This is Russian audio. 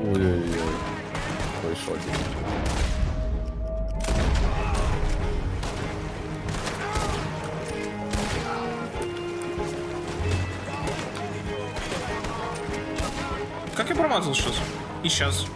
Ой-ой-ой. Вышел один. Как я промазал сейчас? И сейчас.